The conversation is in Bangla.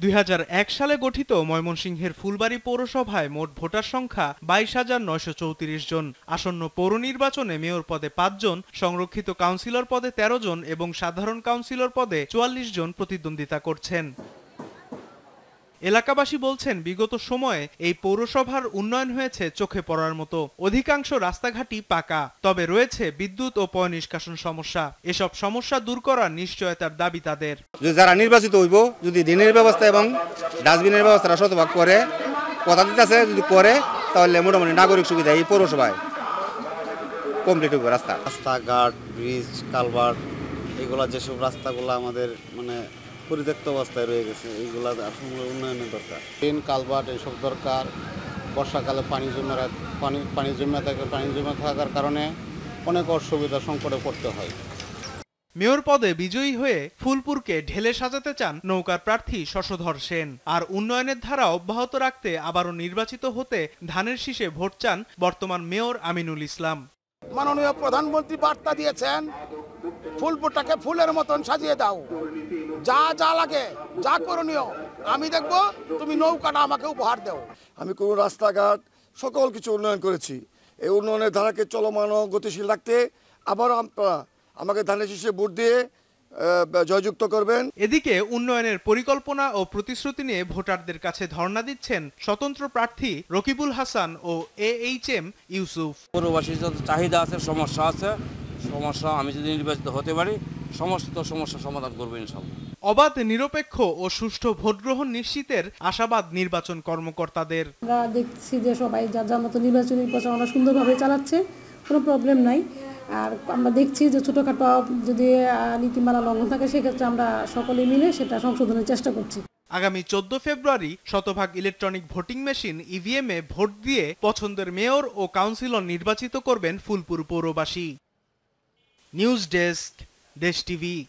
দুই হাজার এক সালে গঠিত ময়মনসিংহের ফুলবাড়ি পৌরসভায় মোট ভোটার সংখ্যা বাইশ হাজার নয়শো চৌত্রিশ জন। আসন্ন পৌর নির্বাচনে মেয়র পদে পাঁচজন সংরক্ষিত কাউন্সিলর পদে ১৩ জন এবং সাধারণ কাউন্সিলর পদে চুয়াল্লিশ জন প্রতিদ্বন্দ্বিতা করছেন। এলাকাবাসী বলছেন বিগত সময়ে এই পৌরসভার উন্নয়ন হয়েছে চোখে পড়ার মতো। অধিকাংশ রাস্তাঘাটই পাকা তবে রয়েছে বিদ্যুৎ ও পয় নিষ্কাশন সমস্যা। এসব সমস্যা দূর করার নিশ্চয়তার দাবি তাদের। যদি যারা নির্বাচিত হইব যদি দিনের ব্যবস্থা এবং ডাস্টবিনের ব্যবস্থা শতভাগ করে কথা দিতেছে যদি করে তাহলে মোটামুটি নাগরিক সুবিধা এই পৌরসভায় কমপ্লিট হইব রাস্তা। রাস্তাঘাট ব্রিজ কালভার্ট এগুলা যেসব রাস্তাগুলো আমাদের মানে পরিত্যক্ত অবস্থায় রয়ে গেছে। এইগুলা আসলে উন্নয়নের দরকার। ট্রেন কালভার্ট এইসব দরকার। বর্ষাকালে পানি জমে পানি পানি জমে থাকে পানি জমে থাকার কারণে অনেক অসুবিধা সংকটে পড়তে হয়। মেয়র পদে বিজয়ী হয়ে ফুলপুরকে ঢেলে সাজাতে চান নৌকার প্রার্থী শশধর সেন। আর উন্নয়নের ধারা অব্যাহত রাখতে আবারও নির্বাচিত হতে ধানের শীষে ভোট চান বর্তমান মেয়র আমিনুল ইসলাম। মাননীয় প্রধানমন্ত্রী বার্তা দিয়েছেন ফুলপুরটাকে ফুলের মতন সাজিয়ে দাও। যা যা লাগে যা করণীয় আমি দেখব তুমি নৌকাটা আমাকে উপহার দাও। আমি কোনো রাস্তাঘাট সকল কিছু উন্নয়ন করেছি। এই উন্নয়নের ধারাকে চলমান গতিশীল রাখতে আবারও আপনারা আমাকে ধানের শীষে ভোট দিয়ে জয়যুক্ত করবেন। এদিকে উন্নয়নের পরিকল্পনা ও প্রতিশ্রুতি নিয়ে ভোটারদের কাছে ধর্ণা দিচ্ছেন স্বতন্ত্র প্রার্থী রকিবুল হাসান ও এ এইচ এম ইউসুফ। পৌরবাসীর চাহিদা আছে সমস্যা আছে সমস্যা আমি যদি নির্বাচিত হতে পারি সমস্ত সমস্যা সমাধান করব ইনশাল্লাহ। অবাধ নিরপেক্ষ ও সুষ্ঠু ভোটগ্রহণ নিশ্চিতের আশাবাদ নির্বাচন কর্মকর্তাদের। আমরা দেখছি যে সবাই যার যার মতো নির্বাচনী প্রচারণা সুন্দরভাবে চালাচ্ছে কোনো প্রবলেম নাই। আর আমরা দেখছি যে ছোটোখাটো যদি নীতিমালা লঙ্ঘন থাকে সেক্ষেত্রে আমরা সকলে মিলে সেটা সংশোধনের চেষ্টা করছি। আগামী চোদ্দ ফেব্রুয়ারি শতভাগ ইলেকট্রনিক ভোটিং মেশিন ইভিএম এ ভোট দিয়ে পছন্দের মেয়র ও কাউন্সিলর নির্বাচিত করবেন Phulpur পৌরবাসী। News desk. Dish TV